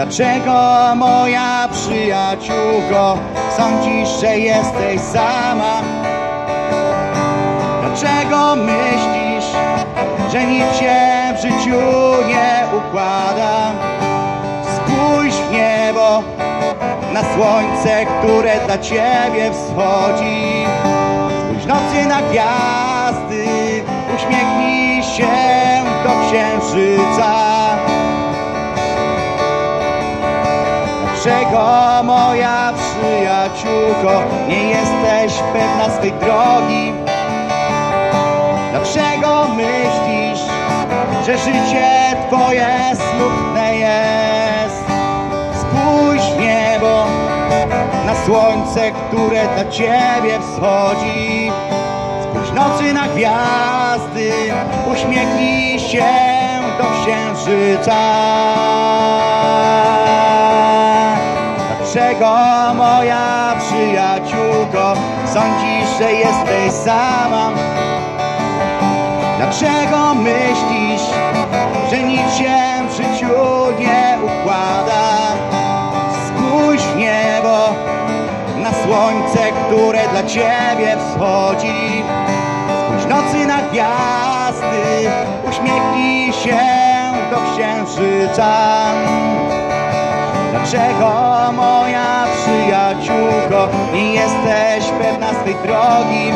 Dlaczego moja przyjaciółko sądzisz, że jesteś sama? Dlaczego myślisz, że nic się w życiu nie układa? Spójrz w niebo, na słońce, które dla ciebie wschodzi. Spójrz nocy na gwiazdy, uśmiechnij się do księżyca. Dlaczego moja przyjaciółko nie jesteś pewna swej drogi? Dlaczego myślisz, że życie twoje smutne jest? Spójrz w niebo, na słońce, które dla ciebie wschodzi. Spójrz nocy na gwiazdy, uśmiechnij się do księżyca. Sądzisz, że jesteś sama? Dlaczego myślisz, że nic się w życiu nie układa? Spójrz w niebo, na słońce, które dla ciebie wschodzi. Spójrz nocy na gwiazdy, uśmiechnij się do księżyca. Dlaczego moja przyjaciółko nie jesteś pewna swej drogi?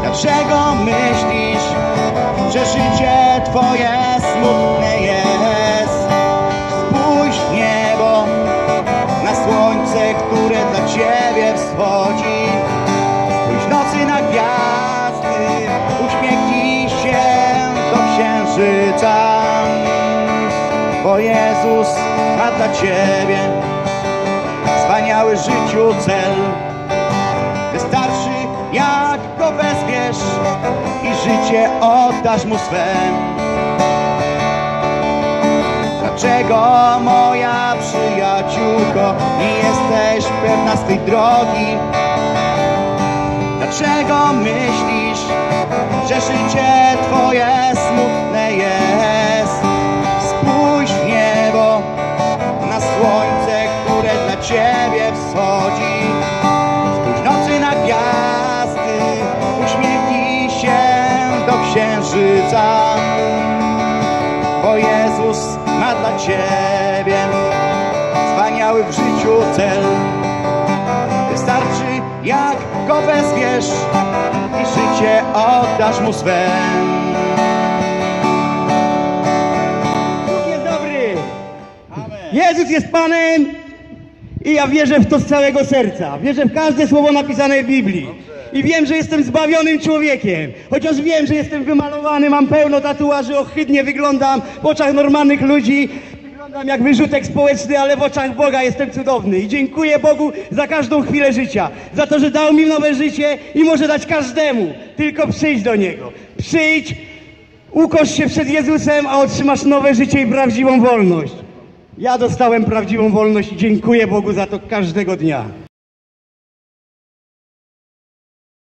Dlaczego myślisz, że życie twoje smutne jest? Spójrz w niebo, na słońce, które dla ciebie wschodzi. Spójrz nocy na gwiazdy, uśmiechnij się do księżyca. Bo Jezus ma dla ciebie wspaniały życiu cel. Wystarczy jak go wezwiesz i życie oddasz mu swe. Dlaczego moja przyjaciółko nie jesteś pewna swej drogi? Dlaczego myślisz, że życie twoje księżyca. Bo Jezus ma dla ciebie wspaniały w życiu cel. Wystarczy jak go wezwiesz i życie oddasz mu swe. Bóg jest dobry. Jezus jest Panem i ja wierzę w to z całego serca. Wierzę w każde słowo napisane w Biblii. I wiem, że jestem zbawionym człowiekiem. Chociaż wiem, że jestem wymalowany, mam pełno tatuaży, ohydnie wyglądam w oczach normalnych ludzi. Wyglądam jak wyrzutek społeczny, ale w oczach Boga jestem cudowny. I dziękuję Bogu za każdą chwilę życia. Za to, że dał mi nowe życie i może dać każdemu. Tylko przyjdź do Niego. Przyjdź, Ukosz się przed Jezusem, a otrzymasz nowe życie i prawdziwą wolność. Ja dostałem prawdziwą wolność i dziękuję Bogu za to każdego dnia.